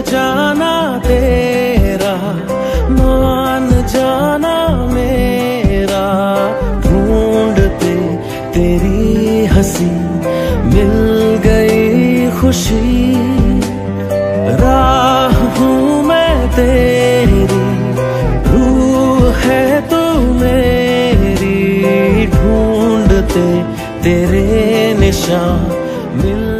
जाना तेरा, मान जाना मेरा। ढूंढते तेरी हँसी, मिल गई खुशी। राह हूँ मैं तेरी, रूह है तू मेरी। ढूंढते तेरे निशान, मिल